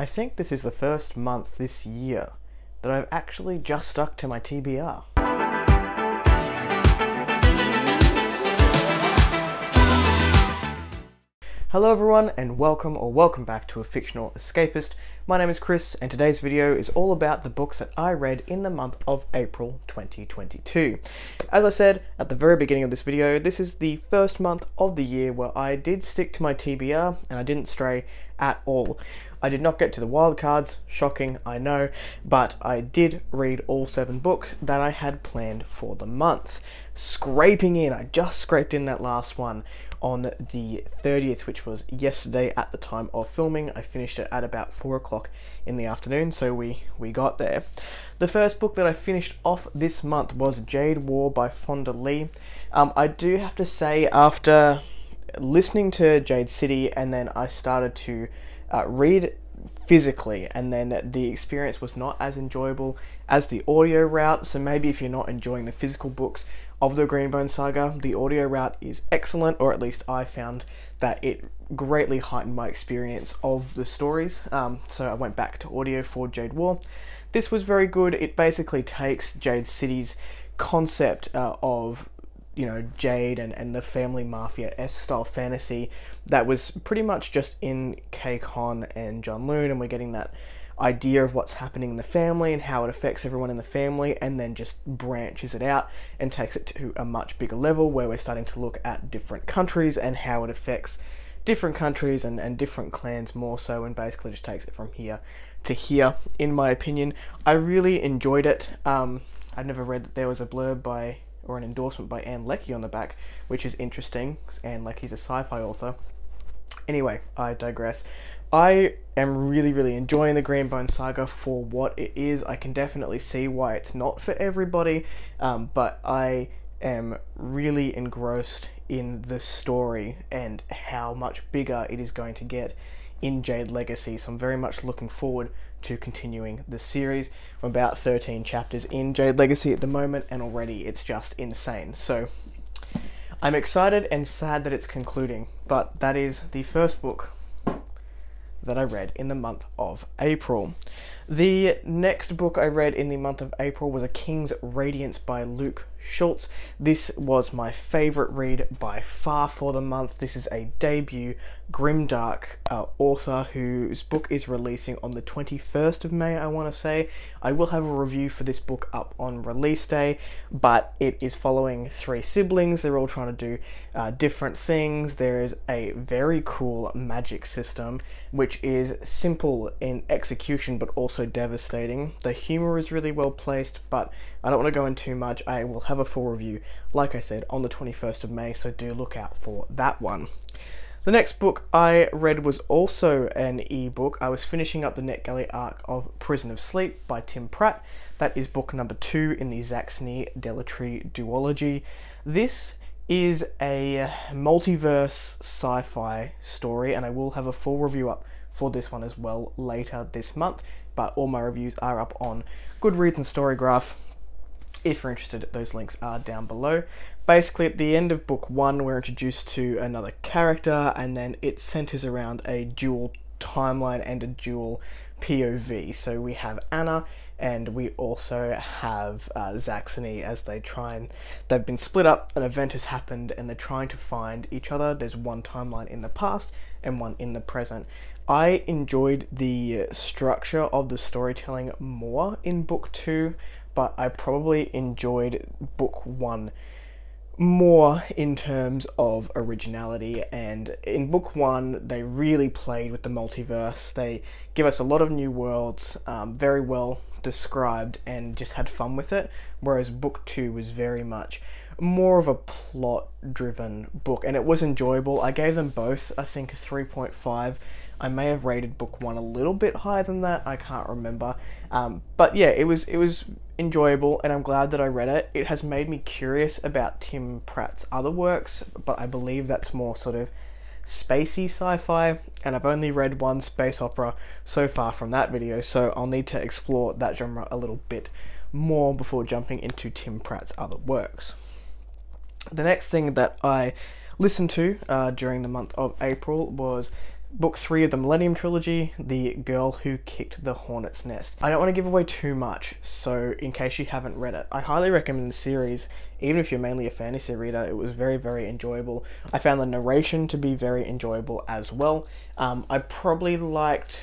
I think this is the first month this year that I've actually just stuck to my TBR. Hello everyone and welcome or welcome back to A Fictional Escapist. My name is Chris and today's video is all about the books that I read in the month of April 2022. As I said at the very beginning of this video, this is the first month of the year where I did stick to my TBR and I didn't stray at all. I did not get to the wildcards, shocking, I know, but I did read all seven books that I had planned for the month. Scraping in, I just scraped in that last one on the 30th, which was yesterday at the time of filming. I finished it at about 4 o'clock in the afternoon, so we, we got there. The first book that I finished off this month was Jade War by Fonda Lee. Um, I do have to say, after listening to Jade City and then I started to uh, read physically and then the experience was not as enjoyable as the audio route so maybe if you're not enjoying the physical books of the Greenbone Saga. The audio route is excellent, or at least I found that it greatly heightened my experience of the stories. Um, so I went back to audio for Jade War. This was very good. It basically takes Jade City's concept uh, of you know Jade and, and the family mafia S style fantasy that was pretty much just in Kekon and Janloon, and we're getting that idea of what's happening in the family and how it affects everyone in the family, and then just branches it out and takes it to a much bigger level where we're starting to look at different countries and how it affects different countries and, and different clans more so, and basically just takes it from here to here, in my opinion. I really enjoyed it. Um, I'd never read that there was a blurb by or an endorsement by Ann Leckie on the back, which is interesting because Ann Leckie's a sci fi author. Anyway, I digress. I am really, really enjoying the Greenbone Saga for what it is. I can definitely see why it's not for everybody, um, but I am really engrossed in the story and how much bigger it is going to get in Jade Legacy. So I'm very much looking forward to continuing the series. We're about 13 chapters in Jade Legacy at the moment, and already it's just insane. So I'm excited and sad that it's concluding, but that is the first book that I read in the month of April. The next book I read in the month of April was A King's Radiance by Luke Schultz. This was my favorite read by far for the month. This is a debut grimdark uh, author whose book is releasing on the 21st of May, I want to say. I will have a review for this book up on release day, but it is following three siblings. They're all trying to do uh, different things. There is a very cool magic system, which is simple in execution but also devastating. The humor is really well placed, but I don't want to go into too much. I will have a full review, like I said, on the 21st of May, so do look out for that one. The next book I read was also an e-book. I was finishing up the NetGalley arc of Prison of Sleep by Tim Pratt. That is book number two in the Zaxony Delatree duology. This is a multiverse sci-fi story, and I will have a full review up for this one as well later this month. But all my reviews are up on Goodreads and Storygraph if you're interested, those links are down below. Basically, at the end of book one, we're introduced to another character, and then it centers around a dual timeline and a dual POV. So we have Anna, and we also have uh, Zaxony as they try and they've been split up. An event has happened, and they're trying to find each other. There's one timeline in the past and one in the present. I enjoyed the structure of the storytelling more in book two but I probably enjoyed book one more in terms of originality. And in book one, they really played with the multiverse. They give us a lot of new worlds, um, very well described, and just had fun with it. Whereas book two was very much more of a plot driven book, and it was enjoyable. I gave them both, I think, a 3.5 I may have rated book one a little bit higher than that. I can't remember. Um, but yeah, it was it was enjoyable, and I'm glad that I read it. It has made me curious about Tim Pratt's other works, but I believe that's more sort of spacey sci-fi, and I've only read one space opera so far from that video, so I'll need to explore that genre a little bit more before jumping into Tim Pratt's other works. The next thing that I listened to uh, during the month of April was Book three of the Millennium Trilogy, The Girl Who Kicked the Hornet's Nest. I don't want to give away too much, so in case you haven't read it, I highly recommend the series. Even if you're mainly a fantasy reader, it was very, very enjoyable. I found the narration to be very enjoyable as well. Um, I probably liked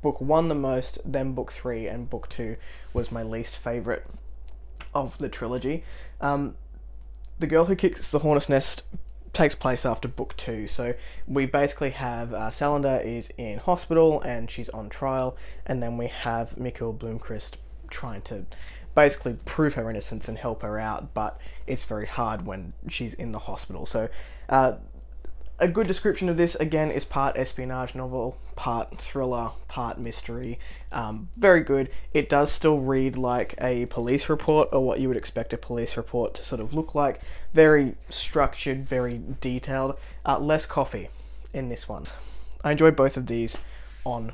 book one the most, then book three, and book two was my least favorite of the trilogy. Um, the Girl Who Kicks the Hornet's Nest takes place after book two. So we basically have uh, Salander is in hospital and she's on trial, and then we have Mikael Blomkvist trying to basically prove her innocence and help her out, but it's very hard when she's in the hospital. So uh, a good description of this again is part espionage novel, part thriller, part mystery. Um, very good. It does still read like a police report or what you would expect a police report to sort of look like. Very structured, very detailed. Uh, less coffee in this one. I enjoyed both of these on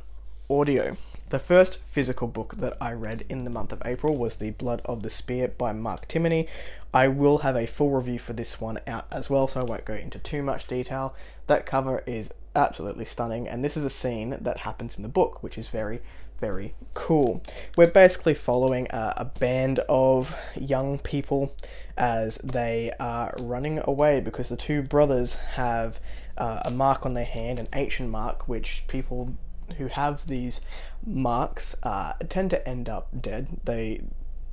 audio. The first physical book that I read in the month of April was The Blood of the Spear by Mark Timmony. I will have a full review for this one out as well, so I won't go into too much detail. That cover is absolutely stunning, and this is a scene that happens in the book, which is very, very cool. We're basically following a, band of young people as they are running away because the two brothers have uh, a mark on their hand, an ancient mark, which people who have these marks uh, tend to end up dead. They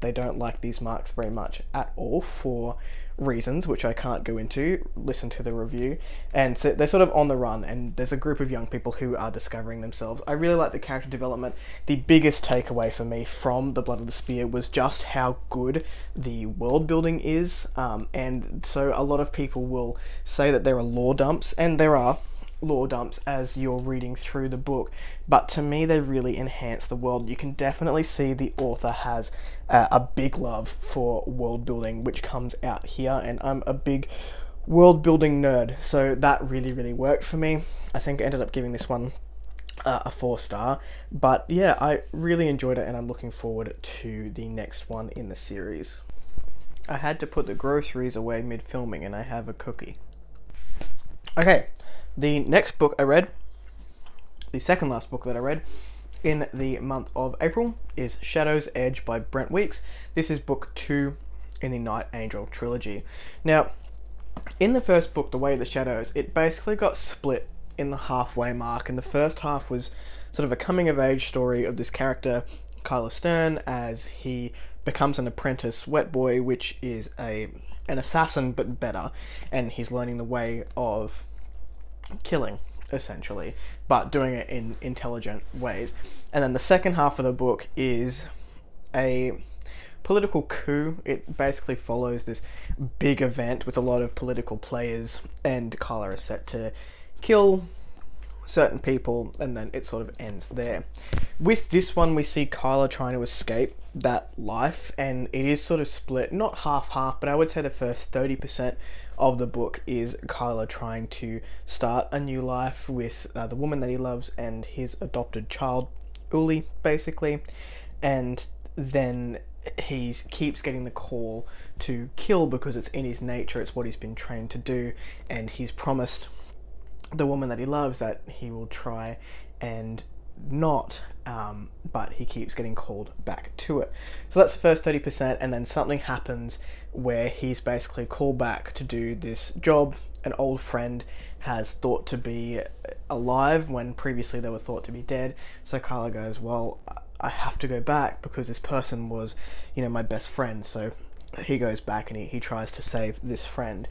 they don't like these marks very much at all for reasons which I can't go into. Listen to the review, and so they're sort of on the run. And there's a group of young people who are discovering themselves. I really like the character development. The biggest takeaway for me from the Blood of the Spear was just how good the world building is. Um, and so a lot of people will say that there are lore dumps, and there are lore dumps as you're reading through the book, but to me, they really enhance the world. You can definitely see the author has uh, a big love for world building, which comes out here, and I'm a big world building nerd, so that really, really worked for me. I think I ended up giving this one uh, a four star, but yeah, I really enjoyed it, and I'm looking forward to the next one in the series. I had to put the groceries away mid filming, and I have a cookie. Okay, the next book I read, the second last book that I read in the month of April, is Shadow's Edge by Brent Weeks. This is book two in the Night Angel trilogy. Now, in the first book, The Way of the Shadows, it basically got split in the halfway mark, and the first half was sort of a coming of age story of this character, Kylar Stern, as he becomes an apprentice wet boy, which is a an assassin but better, and he's learning the way of killing essentially, but doing it in intelligent ways. And then the second half of the book is a political coup. It basically follows this big event with a lot of political players, and Kylar is set to kill certain people, and then it sort of ends there. With this one, we see Kylar trying to escape that life, and it is sort of split, not half half, but I would say the first 30% of the book is Kylar trying to start a new life with uh, the woman that he loves and his adopted child, Uly, basically, and then he keeps getting the call to kill because it's in his nature, it's what he's been trained to do, and he's promised the woman that he loves that he will try and not, um, but he keeps getting called back to it. So that's the first 30%, and then something happens where he's basically called back to do this job. An old friend has thought to be alive when previously they were thought to be dead. So Kylar goes, Well, I have to go back because this person was, you know, my best friend. So he goes back and he, he tries to save this friend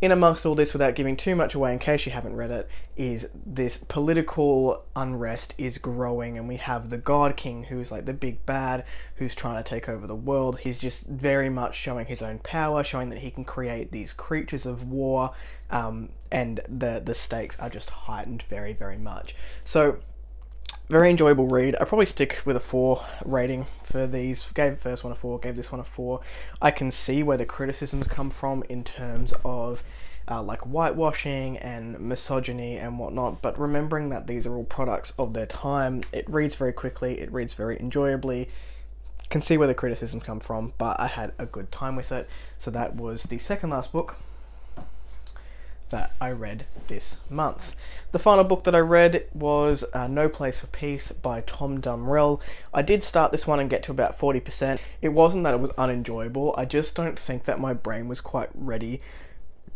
in amongst all this, without giving too much away, in case you haven't read it, is this political unrest is growing, and we have the God King, who's like the big bad, who's trying to take over the world. He's just very much showing his own power, showing that he can create these creatures of war, um, and the the stakes are just heightened very, very much. So very enjoyable read. I probably stick with a four rating for these. Gave the first one a four, gave this one a four. I can see where the criticisms come from in terms of uh, like whitewashing and misogyny and whatnot, but remembering that these are all products of their time, it reads very quickly, it reads very enjoyably. Can see where the criticisms come from, but I had a good time with it. So that was the second last book that I read this month. The final book that I read was uh, No Place for Peace by Tom Dumrell. I did start this one and get to about 40%. It wasn't that it was unenjoyable, I just don't think that my brain was quite ready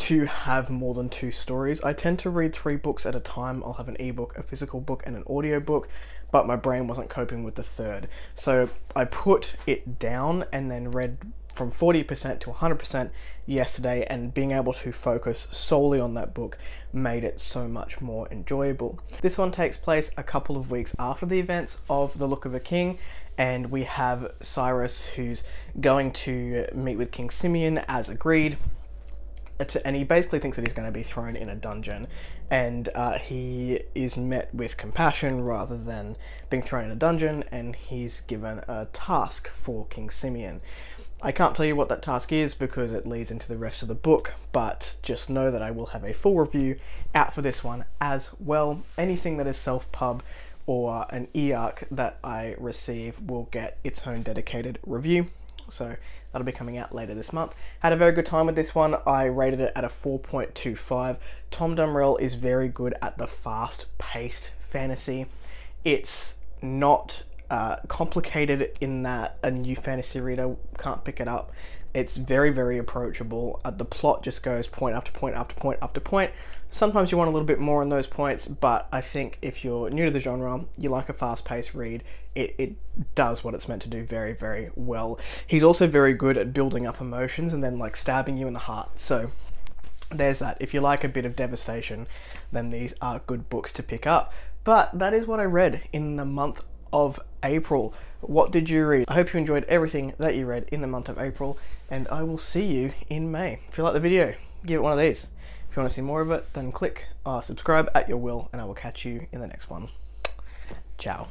to have more than two stories. I tend to read three books at a time. I'll have an ebook, a physical book, and an audio book, but my brain wasn't coping with the third. So I put it down and then read from 40% to 100% yesterday, and being able to focus solely on that book made it so much more enjoyable. This one takes place a couple of weeks after the events of The Look of a King, and we have Cyrus who's going to meet with King Simeon as agreed and he basically thinks that he's going to be thrown in a dungeon, and uh, he is met with compassion rather than being thrown in a dungeon, and he's given a task for King Simeon. I can't tell you what that task is because it leads into the rest of the book, but just know that I will have a full review out for this one as well. Anything that is self pub or an e-arc that I receive will get its own dedicated review. So that'll be coming out later this month. Had a very good time with this one. I rated it at a 4.25. Tom Dumrell is very good at the fast-paced fantasy. It's not uh, complicated in that a new fantasy reader can't pick it up. It's very, very approachable. Uh, the plot just goes point after point after point after point. Sometimes you want a little bit more on those points, but I think if you're new to the genre, you like a fast paced read, it, it does what it's meant to do very, very well. He's also very good at building up emotions and then like stabbing you in the heart. So there's that. If you like a bit of devastation, then these are good books to pick up. But that is what I read in the month of April. What did you read? I hope you enjoyed everything that you read in the month of April, and I will see you in May. If you like the video, give it one of these. If you want to see more of it, then click uh, subscribe at your will, and I will catch you in the next one. Ciao.